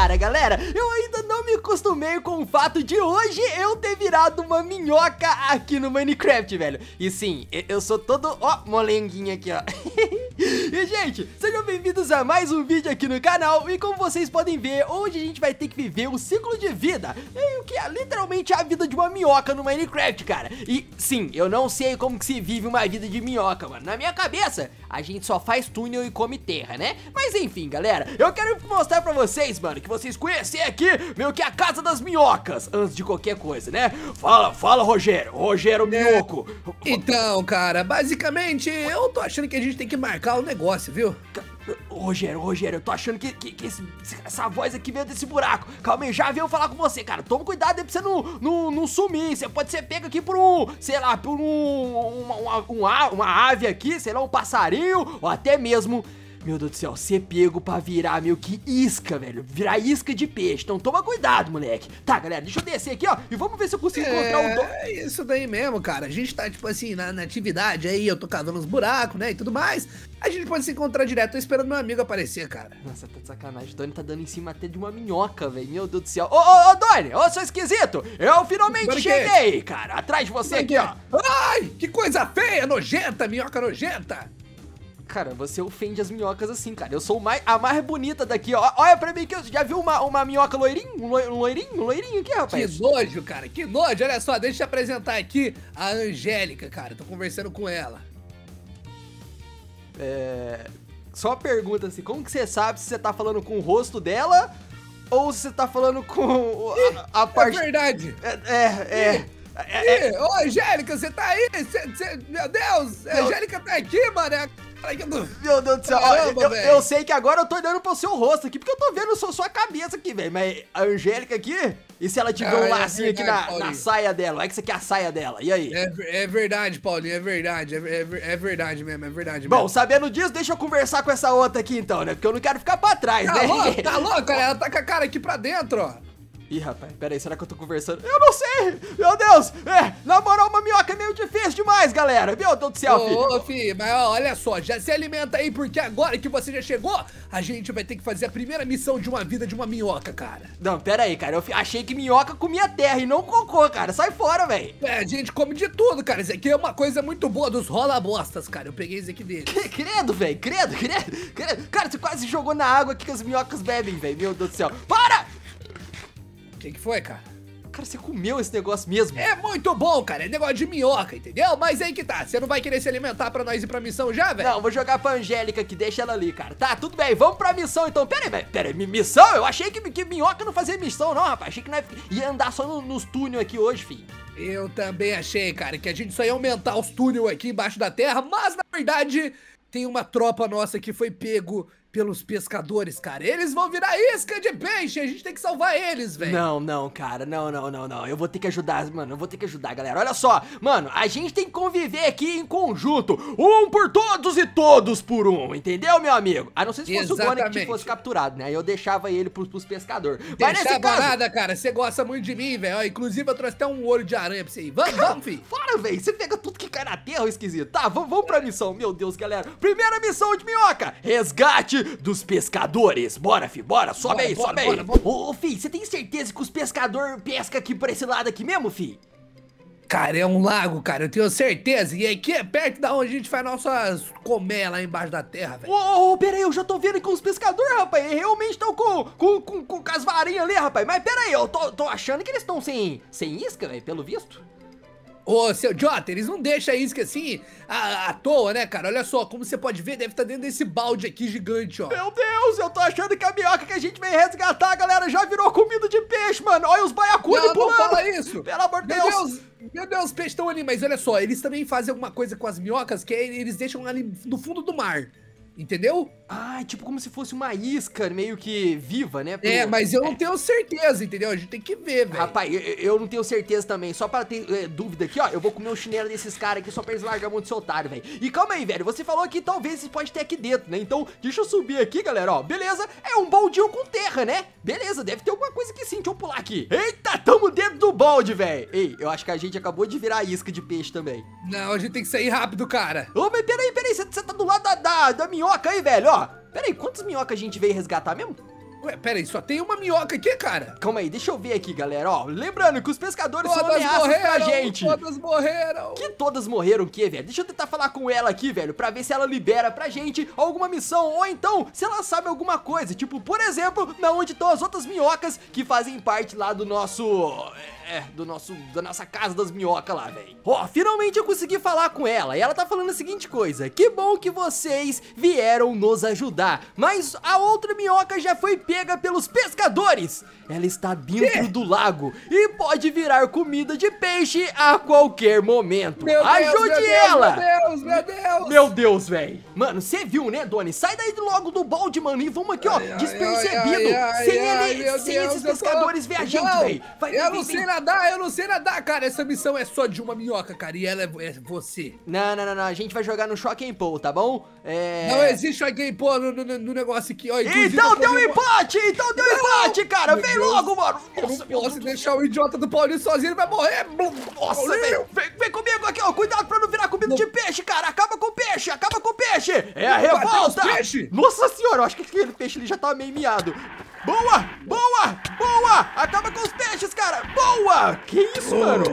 cara, galera, eu ainda não me acostumei com o fato de hoje eu ter virado uma minhoca aqui no Minecraft, velho. E sim, eu sou todo, ó, molenguinho aqui, ó. e, gente, sejam bem-vindos a mais um vídeo aqui no canal. E como vocês podem ver, hoje a gente vai ter que viver o ciclo de vida, o que é literalmente a vida de uma minhoca no Minecraft, cara. E sim, eu não sei como que se vive uma vida de minhoca, mano. Na minha cabeça, a gente só faz túnel e come terra, né? Mas enfim, galera, eu quero mostrar pra vocês, mano, que vocês conhecem aqui meio que a casa das minhocas, antes de qualquer coisa, né? Fala, fala, Rogério, Rogério Minhoco. É, então, cara, basicamente, eu tô achando que a gente tem que marcar o um negócio, viu? Rogério, Rogério, eu tô achando que, que, que esse, essa voz aqui veio desse buraco. Calma aí, já veio falar com você, cara. Toma cuidado aí pra você não, não, não sumir. Você pode ser pego aqui por um, sei lá, por um, uma, uma, uma ave aqui, sei lá, um passarinho, ou até mesmo meu Deus do céu, ser pego pra virar meio que isca, velho. Virar isca de peixe. Então toma cuidado, moleque. Tá, galera, deixa eu descer aqui, ó. E vamos ver se eu consigo é, encontrar o... É isso daí mesmo, cara. A gente tá, tipo assim, na, na atividade aí, eu tô cavando uns buracos, né, e tudo mais. A gente pode se encontrar direto. Tô esperando meu amigo aparecer, cara. Nossa, tá de sacanagem. O Doni tá dando em cima até de uma minhoca, velho. Meu Deus do céu. Ô, ô, ô, Doni, ô, seu esquisito. Eu finalmente cheguei, cara. Atrás de você aqui, ó. Ai, que coisa feia, nojenta, minhoca nojenta. Cara, você ofende as minhocas assim, cara. Eu sou mais, a mais bonita daqui, ó. Olha pra mim que eu já viu uma, uma minhoca loirinho? Um loirinho? Um loirinho aqui, rapaz? Que nojo, cara. Que nojo. Olha só, deixa eu apresentar aqui a Angélica, cara. Tô conversando com ela. É... Só pergunta assim, como que você sabe se você tá falando com o rosto dela ou se você tá falando com a, a parte... É verdade. É, é... é... É, é... Ô, Angélica, você tá aí? Cê, cê... Meu Deus, a Angélica tá aqui, mano. É meu Deus do céu, Caramba, eu, eu, sei que agora eu tô olhando pro seu rosto aqui, porque eu tô vendo sua, sua cabeça aqui, velho. Mas a Angélica aqui, e se ela tiver ah, um é lacinho é verdade, aqui na, na, saia dela? Vai que você quer a saia dela, e aí? É, é verdade, Paulinho, é verdade, é, é, é, verdade mesmo, é verdade mesmo. Bom, sabendo disso, deixa eu conversar com essa outra aqui então, né? Porque eu não quero ficar pra trás, tá né? Louco, tá louco, ela tá com a cara aqui pra dentro, ó. Ih, rapaz, pera aí, será que eu tô conversando? Eu não sei! Meu Deus! É, na moral, uma minhoca é meio difícil demais, galera! Meu Deus do céu, filho! Ô, filho, mas olha só, já se alimenta aí, porque agora que você já chegou, a gente vai ter que fazer a primeira missão de uma vida de uma minhoca, cara. Não, pera aí, cara, eu achei que minhoca comia terra e não cocô, cara. Sai fora, velho! É, a gente come de tudo, cara. Isso aqui é uma coisa muito boa dos rola-bostas, cara. Eu peguei isso aqui dele. Credo, velho, credo, credo, credo. Cara, você quase jogou na água aqui que as minhocas bebem, velho. Meu Deus do céu. Para! Que, que foi, cara? Cara, você comeu esse negócio mesmo? É muito bom, cara. É negócio de minhoca, entendeu? Mas aí que tá. Você não vai querer se alimentar pra nós ir pra missão já, velho? Não, vou jogar pra Angélica aqui. Deixa ela ali, cara. Tá, tudo bem. Vamos pra missão então. Pera aí, pera aí. Missão? Eu achei que, que minhoca não fazia missão, não, rapaz. Achei que nós ia andar só no, nos túneis aqui hoje, filho. Eu também achei, cara, que a gente só ia aumentar os túneis aqui embaixo da terra. Mas, na verdade, tem uma tropa nossa que foi pego pelos pescadores, cara. Eles vão virar isca de peixe, a gente tem que salvar eles, velho. Não, não, cara, não, não, não, não. Eu vou ter que ajudar, mano, eu vou ter que ajudar, galera. Olha só, mano, a gente tem que conviver aqui em conjunto. Um por todos e todos por um, entendeu, meu amigo? A não ser se fosse Exatamente. o Gonic que fosse capturado, né? Aí eu deixava ele pros, pros pescadores. Mas deixava caso... nada, cara. Você gosta muito de mim, velho. Inclusive, eu trouxe até um olho de aranha pra você ir. Vamos, vamos, filho. Para, velho. Você pega tudo que cai na terra, esquisito. Tá, vamos, vamos pra missão. Meu Deus, galera. Primeira missão de minhoca. Resgate dos pescadores. Bora, fi, bora, sobe bora, aí, bora, sobe bora, aí. Bora, Ô, fi, você tem certeza que os pescadores pescam aqui por esse lado aqui mesmo, fi? Cara, é um lago, cara, eu tenho certeza. E aqui é perto da onde a gente faz nossas comé lá embaixo da terra, velho. Ô, ô, pera aí, eu já tô vendo com os pescadores, rapaz. Eles realmente estão com, com, com, com as varinhas ali, rapaz. Mas pera aí, eu tô, tô achando que eles estão sem, sem isca, velho, pelo visto. Ô, seu Jota, eles não deixam a isca assim à, à, toa, né, cara? Olha só, como você pode ver, deve estar tá dentro desse balde aqui gigante, ó. Meu Deus, eu tô achando que a minhoca que a gente vem resgatar, galera, já virou comida de peixe, mano. Olha os baiacudos pulando. Não fala isso. Pelo amor de Deus. Deus. Meu Deus, os peixes estão ali, mas olha só, eles também fazem alguma coisa com as minhocas que eles deixam ali no fundo do mar. Entendeu? Ah, tipo como se fosse uma isca meio que viva, né? É, mas eu não tenho certeza, entendeu? A gente tem que ver, velho. Rapaz, eu, eu, não tenho certeza também. Só pra ter é, dúvida aqui, ó, eu vou comer o um chinelo desses caras aqui só pra eles largar muito seu otário, velho. E calma aí, velho, você falou que talvez pode ter aqui dentro, né? Então, deixa eu subir aqui, galera, ó. Beleza, é um baldinho com terra, né? Beleza, deve ter alguma coisa aqui sim. Deixa eu pular aqui. Eita, tamo dentro do balde, velho. Ei, eu acho que a gente acabou de virar isca de peixe também. Não, a gente tem que sair rápido, cara. Ô, mas peraí, peraí, você tá do lado da, da, da minhoca aí, velho, ó. Pera aí, quantas minhocas a gente veio resgatar mesmo? Ué, pera aí, só tem uma minhoca aqui, cara. Calma aí, deixa eu ver aqui, galera, ó. Lembrando que os pescadores são Todas ameaças morreram, pra gente. todas morreram. Que todas morreram o quê, velho? Deixa eu tentar falar com ela aqui, velho, pra ver se ela libera pra gente alguma missão, ou então, se ela sabe alguma coisa, tipo, por exemplo, na onde estão as outras minhocas que fazem parte lá do nosso... É, do nosso, da nossa casa das minhocas lá, velho. Ó, finalmente eu consegui falar com ela, e ela tá falando a seguinte coisa, que bom que vocês vieram nos ajudar, mas a outra minhoca já foi pega pelos pescadores. Ela está dentro do lago e pode virar comida de peixe a qualquer momento. Meu Deus, Ajude Deus, ela! Meu Deus, meu Deus. Meu Deus, velho. Mano, você viu, né, Doni? Sai daí logo do balde, mano, e vamos aqui, ó, Ai, despercebido. ai, ai, sem ele, sem Deus, esses eu tô- pescadores ver a gente, velho. Vai, Eu não sei vem. Nadar, eu não sei nadar, cara. Essa missão é só de uma minhoca, cara. E ela é, é você. Não, não, não, não, a gente vai jogar no Shock and Pull, tá bom? É... Não existe alguém pô no, no, no negócio aqui, ó. Então eu tô deu um empate! Então deu empate, cara! Vem Deus. logo, mano! Eu Nossa, não meu posso deixar o idiota do Paulinho sozinho, ele vai morrer. Nossa, velho! Vem, vem comigo aqui, ó! Cuidado pra não virar comida de peixe, cara! Acaba com o peixe! Acaba com o peixe! É a revolta! Nossa senhora, eu acho que aquele peixe ali já tá meio miado. Boa! Boa! Boa! Acaba com os peixes, cara! Boa! Que isso, mano?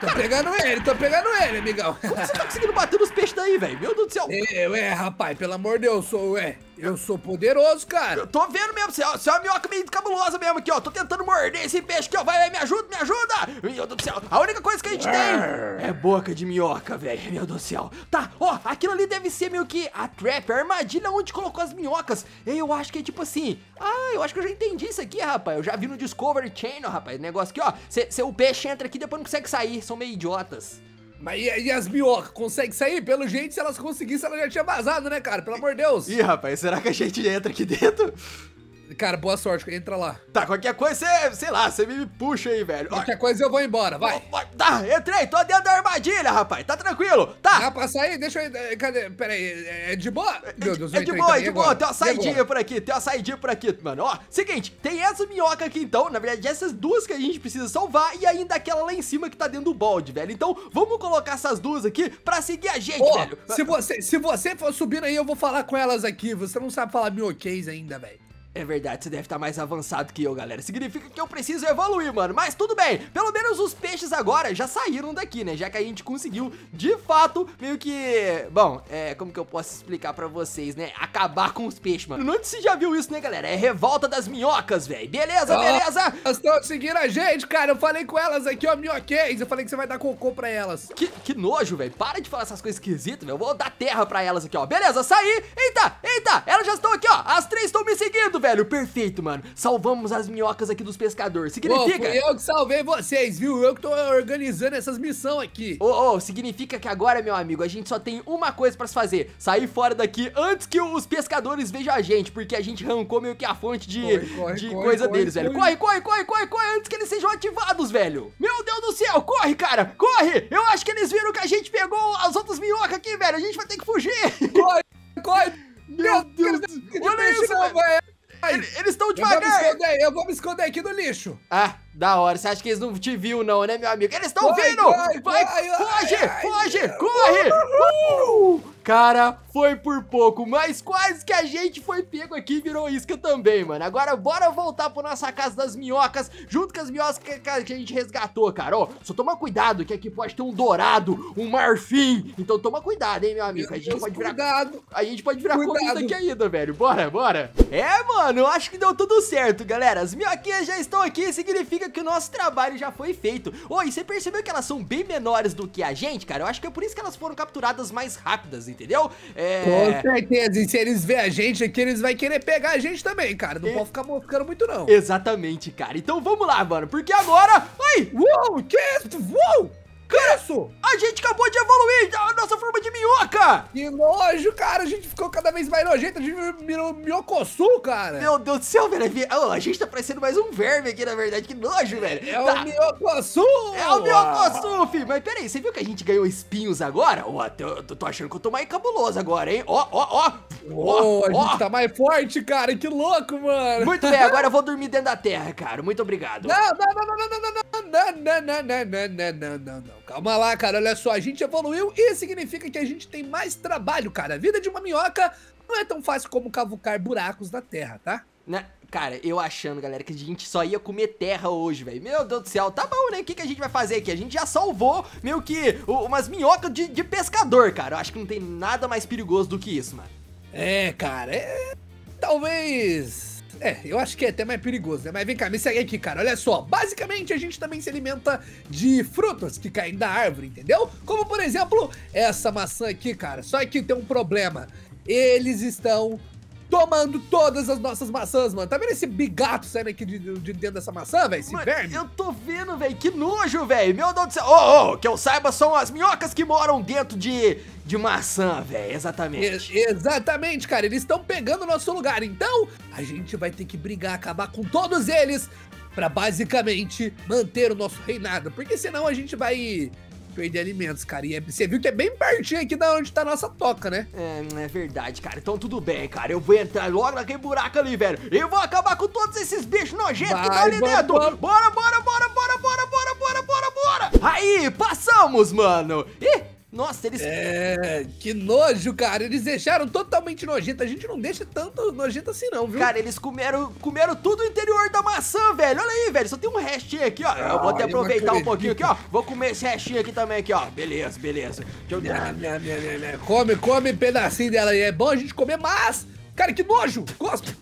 Tô pegando ele, tô pegando ele, amigão. Você tá conseguindo bater nos peixes daí, velho? Meu Deus do céu! Eu, é, rapaz, pelo amor de Deus, sou, é, eu sou poderoso, cara. Eu tô vendo mesmo, você é você é uma minhoca meio cabulosa mesmo aqui, ó. Tô tentando morder esse peixe aqui, ó. Vai, vai, me ajuda, me ajuda! Meu Deus do céu, a única coisa que a gente tem é boca de minhoca, velho. Meu Deus do céu. Tá, ó, aquilo ali deve ser meio que a trap, a armadilha onde colocou as minhocas. Eu acho que é tipo assim. Ah, eu acho que eu já entendi isso aqui, rapaz. Eu já vi no Discovery Channel, rapaz. Negócio aqui, ó. Cê, cê- o peixe entra aqui depois não consegue sair. São meio idiotas. Mas e, e as minhocas, conseguem sair? Pelo jeito, se elas conseguissem, elas já tinham vazado, né, cara? Pelo amor de Deus. Ih, rapaz, será que a gente entra aqui dentro? Cara, boa sorte, entra lá. Tá, qualquer coisa, você, sei lá, você me puxa aí, velho. Ó, Qualquer coisa eu vou embora, vai. Vai, Tá, entrei, tô dentro da armadilha, rapaz. Tá tranquilo, tá? Dá pra sair? Deixa eu. eh, Cadê? Pera aí, é é de boa? Meu Deus, é de boa, é de boa. agora? Tem uma saidinha por aqui, tem uma saidinha por aqui, mano. Ó, seguinte, tem essa minhoca aqui então, na verdade, essas duas que a gente precisa salvar e ainda aquela lá em cima que tá dentro do balde, velho. Então, vamos colocar essas duas aqui pra seguir a gente, velho. se você, se você for subindo aí, eu vou falar com elas aqui. Você não sabe falar minhoquês ainda, velho. É verdade, você deve estar mais avançado que eu, galera. Significa que eu preciso evoluir, mano. Mas tudo bem. Pelo menos os peixes agora já saíram daqui, né? Já que a gente conseguiu, de fato, meio que... Bom, é... Como que eu posso explicar pra vocês, né? Acabar com os peixes, mano. Não se você já viu isso, né, galera? É revolta das minhocas, velho. Beleza, beleza? Elas estão seguindo a gente, cara. Eu falei com elas aqui, ó, minhoquês. Eu falei que você vai dar cocô pra elas. Que, que nojo, velho. Para de falar essas coisas esquisitas, velho. Eu vou dar terra pra elas aqui, ó. Beleza, saí. Eita, eita. Elas já estão aqui, ó. As três estão me seguindo, velho. Perfeito, mano. Salvamos as minhocas aqui dos pescadores. Significa... fui eu que salvei vocês, viu? Eu que tô organizando essas missões aqui. Ô, ô, significa que agora, meu amigo, a gente só tem uma coisa pra se fazer: sair fora daqui antes que os pescadores vejam a gente, porque a gente arrancou meio que a fonte de, Corre, corre, de corre, coisa deles, velho. corre. Corre, corre, corre, corre, antes que eles sejam ativados, velho. Meu Deus do céu, corre, cara, corre! Eu acho que eles viram que a gente pegou as outras minhocas aqui, velho. A gente vai ter que fugir. Corre, corre. Meu Deus, de olha isso, velho. Eles estão Eu vou, devagar. esconder, eu vou me esconder aqui no lixo. Ah, da hora. Você acha que eles não te viu, não, né, meu amigo? Eles estão vindo! vai, Vai, vai, foge, ai, ai. foge, corre! Uh! Cara, foi por pouco, mas quase que a gente foi pego aqui e virou isca também, mano. Agora bora voltar pra nossa casa das minhocas, junto com as minhocas que, a gente resgatou, cara. Ó, só toma cuidado, que aqui pode ter um dourado, um marfim. Então toma cuidado, hein, meu amigo. A gente Deus, pode virar cuidado. a gente pode virar Cuidado. comida aqui ainda, velho. Bora, bora. É, mano, eu acho que deu tudo certo, galera. As minhoquinhas já estão aqui, significa que o nosso trabalho já foi feito. Oi, você percebeu que elas são bem menores do que a gente, cara? Eu acho que é por isso que elas foram capturadas mais rápidas, entendeu? É... Com certeza. E se eles verem a gente aqui, eles vão querer pegar a gente também, cara. Não É. pode ficar moscando muito, não. Exatamente, cara. Então vamos lá, mano, porque agora... Ai, Uou, que isso? Uou! Que isso? a gente acabou de evoluir a nossa forma de minhoca! Que nojo, cara. A gente ficou cada vez mais nojento. A gente virou minhocossu, cara. Meu Deus do céu, velho. Oh, a gente tá parecendo mais um verme aqui, na verdade. Que nojo, velho. É Tá. o minhocossu. É o Minhocossu, filho. Mas peraí, você viu que a gente ganhou espinhos agora? Ó, tô, tô- tô achando que eu tô mais cabuloso agora, hein? Ó, ó, ó. Ó, a gente tá mais forte, cara. Que louco, mano. Muito bem, agora eu vou dormir dentro da terra, cara. Muito obrigado. Não, não, não, não, não, não, não, não, não, não, não, não, não, não, não, não. Calma lá, cara. Olha só, a gente evoluiu e significa que a gente tem mais trabalho, cara. A vida de uma minhoca não é tão fácil como cavucar buracos na terra, tá? Né? Cara, eu achando, galera, que a gente só ia comer terra hoje, velho. Meu Deus do céu, tá bom, né? O que, que a gente vai fazer aqui? A gente já salvou meio que o- umas minhocas de, de pescador, cara. Eu acho que não tem nada mais perigoso do que isso, mano. É, cara, é. Talvez. É, eu acho que é até mais perigoso, né? Mas vem cá, me segue aqui, cara. Olha só. Basicamente, a gente também se alimenta de frutas que caem da árvore, entendeu? Como, por exemplo, essa maçã aqui, cara. Só que tem um problema. Eles estão tomando todas as nossas maçãs, mano. Tá vendo esse bigato saindo aqui de, de dentro dessa maçã, velho? Esse Mano, verme? eu tô vendo, velho. Que nojo, velho. Meu Deus do céu. Ô, ô, que eu saiba, são as minhocas que moram dentro de, de maçã, velho. Exatamente. E- exatamente, cara. Eles estão pegando o nosso lugar. Então, a gente vai ter que brigar, acabar com todos eles pra basicamente manter o nosso reinado. Porque senão a gente vai perder alimentos, cara. E é- você viu que é bem pertinho aqui da onde tá a nossa toca, né? É, é verdade, cara. Então tudo bem, cara. Eu vou entrar logo naquele buraco ali, velho. E vou acabar com todos esses bichos nojentos que Vai, estão ali vamos, dentro. Bora, bora, bora, bora, bora, bora, bora, bora, bora. Aí, passamos, mano. Ih, nossa, eles... É, que nojo, cara. Eles deixaram totalmente nojento. A gente não deixa tanto nojento assim, não, viu? Cara, eles comeram, comeram tudo o interior da maçã, velho. Olha aí, velho. Só tem um restinho aqui, ó. Eu vou até aproveitar um pouquinho aqui, ó. Vou comer esse restinho aqui também, aqui, ó. Beleza, beleza. Deixa eu... Nha, nha, nha, nha, nha. Come, come pedacinho dela aí. É bom a gente comer, mas. Cara, que nojo! Gosto!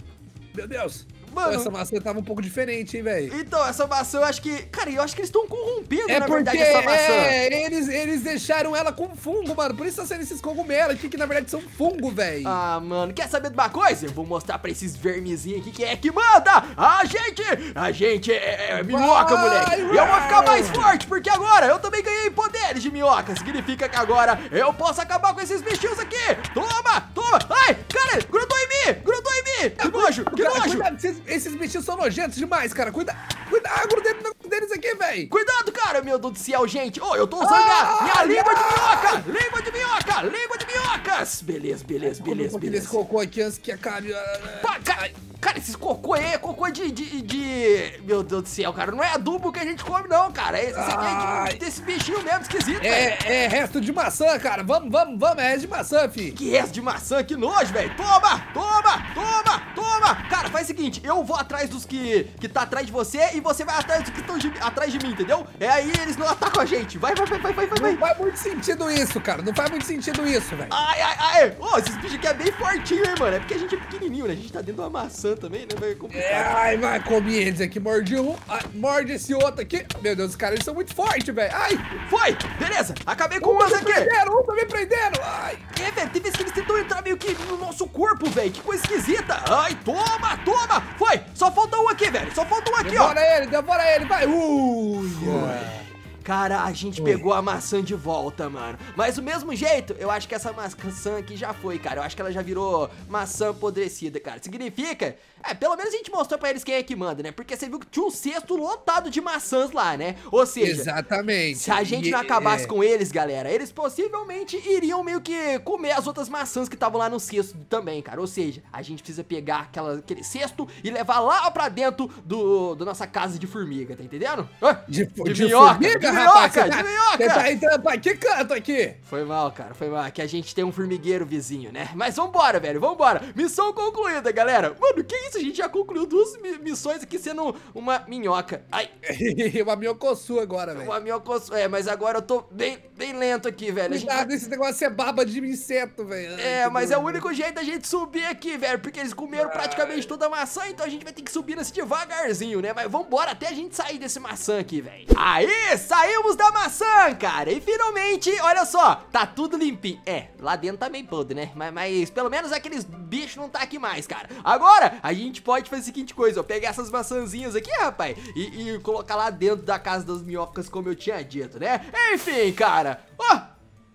Meu Deus! Mano. Essa maçã tava um pouco diferente, hein, velho? Então, essa maçã, eu acho que... Cara, eu acho que eles estão corrompendo, É na porque verdade, essa maçã. é, eles, eles deixaram ela com fungo, mano. Por isso tá saindo esses cogumelos aqui, que na verdade são fungo, velho. Ah, mano, quer saber de uma coisa? Eu vou mostrar pra esses vermezinhos aqui quem é que manda! A gente! A gente é, é minhoca, Vai, moleque! E eu vou ficar mais forte, porque agora eu também ganhei poderes de minhoca. Significa que agora eu posso acabar com esses bichinhos aqui! Toma! Toma! Ai, cara, grudou em mim! Grudou mim! Que nojo! Que nojo! cuidado, esses, esses bichinhos são nojentos demais, cara. Cuida, cuidado com o dedo deles aqui, velho. Cuidado, cara, meu Deus do céu, gente! Ô, eu tô usando Ah, minha, minha língua de ah. minhoca! Língua de minhoca! Língua de minhocas! Beleza, beleza, beleza, beleza. Esse cocô aqui antes que acabe. ah, Pá, cara, cara, esses cocô aí é cocô de, de, de- Meu Deus do céu, cara. Não é adubo que a gente come, não, cara. Esse aqui é de, desse bichinho mesmo esquisito. É, é resto de maçã, cara. Vamos, vamos, vamos. É resto de maçã, fi. Que resto de maçã, que nojo, velho. Toma, toma, toma. Cara, faz o seguinte, eu vou atrás dos que, que tá atrás de você e você vai atrás dos que estão atrás de mim, entendeu? É aí eles não atacam a gente. Vai, vai, vai, vai, vai, vai. Não faz muito sentido isso, cara. Não faz muito sentido isso, velho. Ai, ai, ai. Ô, esses bichos aqui é bem fortinho, hein, mano. É porque a gente é pequenininho, né? A gente tá dentro de uma maçã também, né? Vai É, complicar. ai, vai, come eles aqui. Morde um, morde esse outro aqui. Meu Deus, os caras eles são muito fortes, velho. Ai, Foi, beleza. Acabei com um aqui. prendendo, um tá me prendendo. Ai. É, velho, tem vezes que eles tentam entrar meio que no nosso corpo, velho. Que coisa esquisita. Ai, toma, toma. Foi, só falta um aqui, velho. Só falta um aqui, ó. Devora ele, devora ele, vai. Ui. Cara, a gente pegou a maçã de volta, mano. Mas do mesmo jeito, eu acho que essa maçã aqui já foi, cara. Eu acho que ela já virou maçã apodrecida, cara. Significa... É, pelo menos a gente mostrou pra eles quem é que manda, né? Porque você viu que tinha um cesto lotado de maçãs lá, né? Ou seja... Exatamente. Se a gente não acabasse é. com eles, galera, eles possivelmente iriam meio que comer as outras maçãs que estavam lá no cesto também, cara. Ou seja, a gente precisa pegar aquela, aquele cesto e levar lá pra dentro do, do nossa casa de formiga, tá entendendo? De, De de, minhoca, formiga, de rapaz. minhoca, tá, minhoca. Tá entrando pra que canto aqui? Foi mal, cara, foi mal. Que a gente tem um formigueiro vizinho, né? Mas vambora, velho, vambora. Missão concluída, galera. Mano, que isso? A gente já concluiu duas mi- missões aqui sendo uma minhoca. Ai, Uma minhocossu agora, velho. uma minhoca. É, mas agora eu tô bem, bem lento aqui, velho. A gente Cuidado, esse negócio é baba de inseto, velho. É, mas é o único jeito da gente subir aqui, velho. Porque eles comeram praticamente toda a maçã, então a gente vai ter que subir nesse devagarzinho, né? Mas vambora até a gente sair desse maçã aqui, velho. Aí, saímos da maçã, cara. E finalmente, olha só, tá tudo limpinho. É, lá dentro tá meio podre, né? Mas, mas pelo menos aqueles bichos não tá aqui mais, cara. Agora, a gente pode fazer a seguinte coisa, ó. Pegar essas maçãzinhas aqui, rapaz, e, e colocar lá dentro da casa das minhocas, como eu tinha dito, né? Enfim, cara. Ó,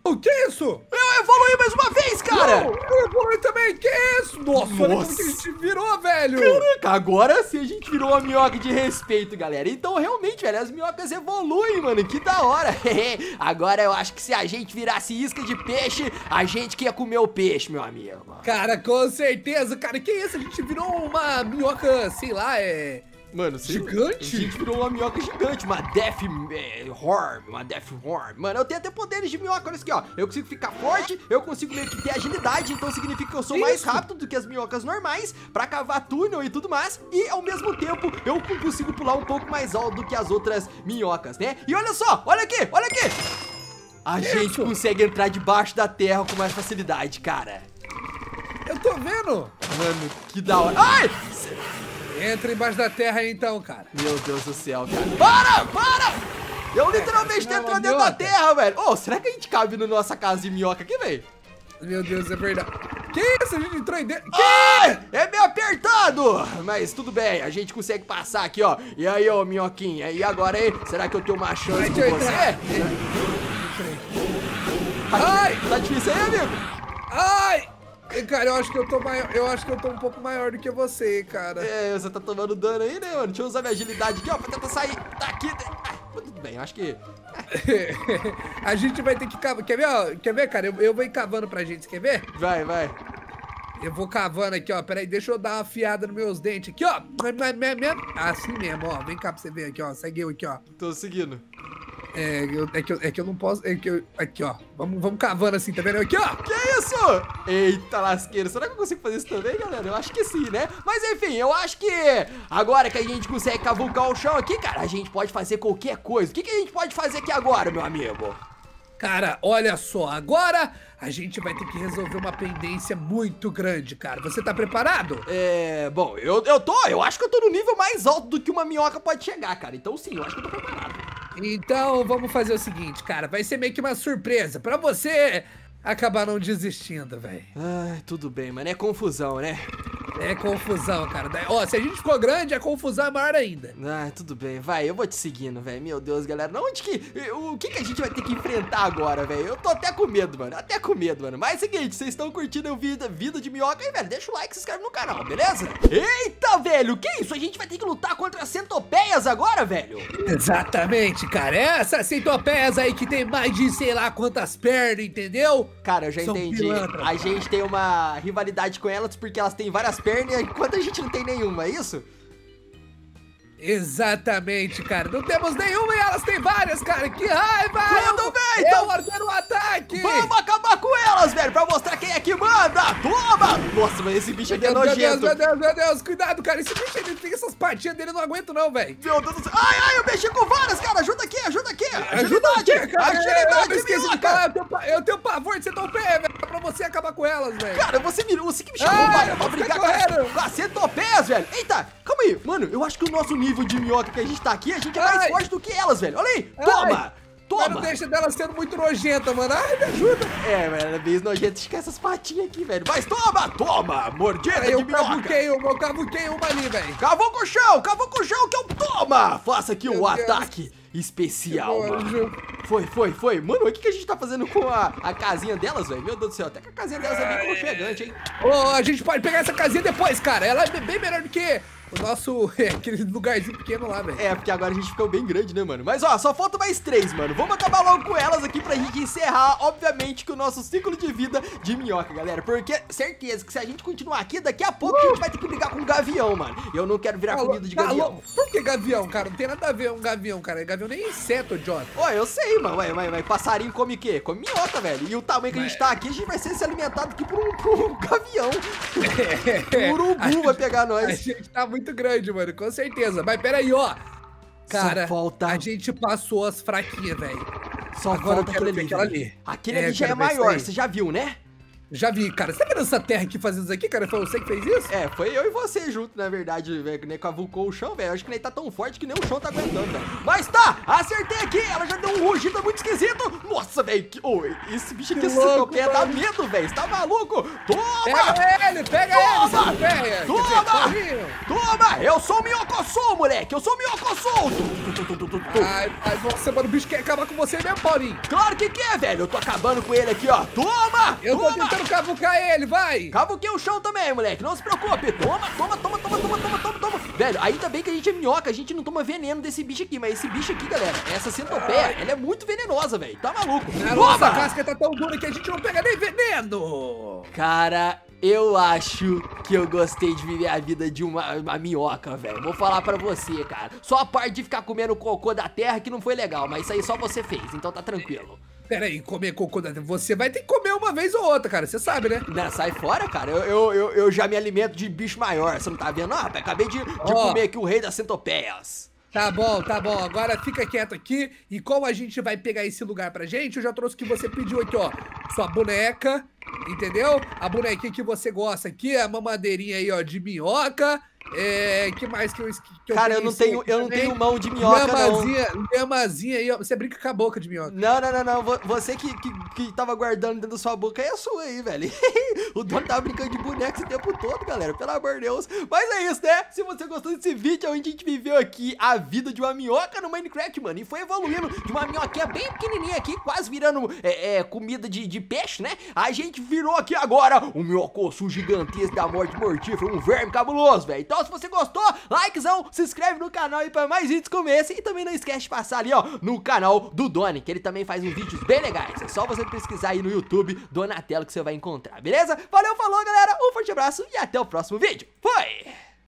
O que é isso? eu evoluí mais uma vez, cara. Não, eu evoluí também, que isso? Nossa, olha como Nossa. que a gente virou, velho. Caraca, agora sim a gente virou uma minhoca de respeito, galera. Então, realmente, velho, as minhocas evoluem, mano. Que da hora. agora eu acho que se a gente virasse isca de peixe, a gente que ia comer o peixe, meu amigo. Cara, com certeza, cara. Que isso? A gente virou uma minhoca, sei lá, é. Mano, sei. Gigante? A gente virou uma minhoca gigante, uma Death é, Horn, uma Death Horn. Mano, eu tenho até poderes de minhoca, olha isso aqui, ó. Eu consigo ficar forte, eu consigo meio que ter agilidade, então significa que eu sou mais Isso. rápido do que as minhocas normais pra cavar túnel e tudo mais. E ao mesmo tempo, eu consigo pular um pouco mais alto do que as outras minhocas, né? E olha só, olha aqui, olha aqui. A gente Isso. consegue entrar debaixo da terra com mais facilidade, cara. Eu tô vendo. Mano, que da hora. Ai! Entra embaixo da terra aí então, cara. Meu Deus do céu, cara. Para! Para! Eu literalmente tô não é entrando uma dentro da terra, velho. Ô, será que a gente cabe na nossa casa de minhoca aqui, velho? Meu Deus, é verdade. Que isso? A gente entrou aí dentro. Ai! É meio apertado! Mas tudo bem, a gente consegue passar aqui, ó. E aí, ô, minhoquinha? E agora, hein? Será que eu tenho uma chance com você? entrar. Ai! Tá difícil aí, amigo? Ai! Cara, eu acho que eu tô maior. Eu acho que eu tô um pouco maior do que você, cara. É, você tá tomando dano aí, né, mano? Deixa eu usar minha agilidade aqui, ó, pra tentar sair daqui. Mas tudo bem, eu acho que... a gente vai ter que cavar. Quer ver, ó? Quer ver, cara? Eu, eu vou ir cavando pra gente, quer ver? Vai, vai. Eu vou cavando aqui, ó. Peraí, deixa eu dar uma afiada nos meus dentes aqui, ó. Assim mesmo, ó. Vem cá pra você ver aqui, ó. Segue eu aqui, ó. Tô seguindo. É, eu, é, que eu, é que eu não posso. É que eu, aqui, ó. Vamos, vamos cavando assim, tá vendo? Aqui, ó. Que isso? Eita lasqueira, será que eu consigo fazer isso também, galera? Eu acho que sim, né? Mas enfim, eu acho que agora que a gente consegue cavucar o chão aqui, cara, a gente pode fazer qualquer coisa. O que, que a gente pode fazer aqui agora, meu amigo? Cara, olha só. Agora a gente vai ter que resolver uma pendência muito grande, cara. Você tá preparado? É, bom, eu, eu tô, eu acho que eu tô no nível mais alto do que uma minhoca pode chegar, cara. Então sim, eu acho que eu tô preparado. Então vamos fazer o seguinte, cara. Vai ser meio que uma surpresa pra você acabar não desistindo, velho. Ai, tudo bem, mano, é confusão, né? É confusão, cara. Ó, se a gente ficou grande, a confusão é maior ainda. Ai, tudo bem, vai, eu vou te seguindo, velho. Meu Deus, galera, onde que. O que, que a gente vai ter que enfrentar agora, velho? Eu tô até com medo, mano. Até com medo, mano. Mas é o seguinte, vocês estão curtindo o vida, vida de minhoca aí, velho? Deixa o like e se inscreve no canal, beleza? Eita, velho, que isso? A gente vai ter que lutar contra as centopeias agora, velho? Exatamente, cara. Essas centopeias aí que tem mais de sei lá quantas pernas, entendeu? Cara, eu já São entendi. pilantras. A gente tem uma rivalidade com elas porque elas têm várias pernas enquanto a gente não tem nenhuma, é isso? Exatamente, cara. Não temos nenhuma e elas têm várias, cara. Que raiva! Tudo eu, bem, então- Eu ordeno o ataque! Vamos acabar com elas, velho, pra mostrar quem é que manda! Toma! Nossa, mas esse bicho aqui é Meu Deus, nojento. meu Deus, meu Deus, cuidado, cara. Esse bicho ele tem essas patinhas dele, eu não aguento, não, velho. Meu Deus do céu. Ai, ai, eu mexi com várias, cara. Ajuda aqui, ajuda aqui. Ajuda Agilidade. aqui, cara. Eu Agilidade, não esqueci de minhoca. falar, eu tenho, eu tenho pavor de centopeia, velho. Pra você acabar com elas, velho. Cara, você me, você que me chamou Ai, eu pra vou brigar com, com a centopeias, velho. Eita, aí. Mano, eu acho que o nosso nível de minhoca que a gente tá aqui, a gente é mais Ai. forte do que elas, velho. Olha aí. Ai. Toma. Mas Toma. não deixa dela sendo muito nojenta, mano. Ai, me ajuda. É, velho, é bem nojento ficar essas patinhas aqui, velho. Mas toma, toma. Mordida Aí de eu minhoca. cavuquei uma, eu cavuquei uma ali, velho. Cavou com o chão, cavou com o chão que eu toma. Faça aqui Meu um Deus. ataque especial, mano. Foi, foi, foi. Mano, o que, que a gente tá fazendo com a, a casinha delas, velho? Meu Deus do céu, até que a casinha delas é bem aconchegante, hein? Ô, a gente pode pegar essa casinha depois, cara. Ela é bem melhor do que o nosso. aquele lugarzinho pequeno lá, velho. É, porque agora a gente ficou bem grande, né, mano? Mas ó, só falta mais três, mano. Vamos acabar logo com elas aqui pra gente encerrar, obviamente, com o nosso ciclo de vida de minhoca, galera. Porque certeza que se a gente continuar aqui, daqui a pouco a gente vai ter que brigar com um gavião, mano. Eu não quero virar Tá comida de gavião. louco? Por que gavião, cara? Não tem nada a ver um gavião, cara. Gavião nem é inseto, idiota. Ó, eu sei, mano. Ué, ué, ué, passarinho come o quê? Come minhoca, velho. E o tamanho que a gente tá aqui, a gente vai ser se alimentado aqui por um, por um gavião. O urubu vai pegar A nós. gente tá muito grande, mano, com certeza. Mas peraí, ó. Cara, falta- a gente passou as fraquinhas, velho. Só Agora falta eu quero aquele ver ali. aquela ali. Aquele É, ali já é maior, você já viu, né? Já vi, cara. Você tá vendo essa terra aqui fazendo isso aqui, cara? Foi você que fez isso? É, foi eu e você junto, na verdade, velho, que nem cavucou o chão, velho. Acho que nem tá tão forte que nem o chão tá aguentando, velho. Mas tá, acertei aqui, ela já deu um rugido muito esquisito. Nossa, velho, que... Ô, esse bicho aqui, esse louco, centopeia dá medo, velho. Você tá maluco? Toma! Pega ele, pega Toma! ele, velho. Toma! Toma! Eu sou o Minhocossou, moleque! Eu sou o tu. Ai, ai, nossa, mano, o bicho quer acabar com você mesmo, Paulinho. Claro que quer, velho! Eu tô acabando com ele aqui, ó! Toma! Eu tô Toma! Tentando cavucar ele, vai. Cavuquei o chão também, moleque. Não se preocupe. Toma, toma, toma, toma, toma, toma, toma, toma. Velho, ainda bem que a gente é minhoca, a gente não toma veneno desse bicho aqui. Mas esse bicho aqui, galera, essa centopeia, ela é muito venenosa, velho. Tá maluco? A nossa Toma! casca tá tão dura que a gente não pega nem veneno. Cara, Eu acho que eu gostei de viver a vida de uma, uma minhoca, velho. Vou falar pra você, cara. Só a parte de ficar comendo cocô da terra que não foi legal, mas isso aí só você fez, então tá tranquilo. Pera aí, comer cocô da. Você vai ter que comer uma vez ou outra, cara. Você sabe, né? Não, sai fora, cara. Eu, eu, eu, eu já me alimento de bicho maior. Você não tá vendo? Rapaz, acabei de, de Ó. comer aqui o rei das centopeias. Tá bom, tá bom. Agora fica quieto aqui. E como a gente vai pegar esse lugar pra gente, eu já trouxe o que você pediu aqui, ó. Sua boneca, entendeu? A bonequinha que você gosta aqui, a mamadeirinha aí, ó, de minhoca. É, que mais que eu esque- que Cara, eu peguei não tenho, eu não tenho mão de minhoca, não. Lhamazinha, lhamazinha aí, ó. Você brinca com a boca de minhoca. Não, não, não, não. Vo- Você que, que, que tava guardando dentro da sua boca é a sua aí, velho. o dono tava brincando de boneco esse tempo todo, galera. Pelo amor de Deus. Mas é isso, né? Se você gostou desse vídeo, onde a gente viveu aqui a vida de uma minhoca no Minecraft, mano. E foi evoluindo de uma minhoquinha bem pequenininha aqui, quase virando é, é, comida de, de peixe, né? A gente virou aqui agora um minhocosso gigantesco da morte mortífera, um verme cabuloso, velho. Então, se você gostou, likezão, se inscreve no canal aí pra mais vídeos como esse. E também não esquece de passar ali, ó, no canal do Doni, que ele também faz uns vídeos bem legais. É só você pesquisar aí no YouTube, Donatello, que você vai encontrar, beleza? Valeu, falou, galera, um forte abraço e até o próximo vídeo. Foi!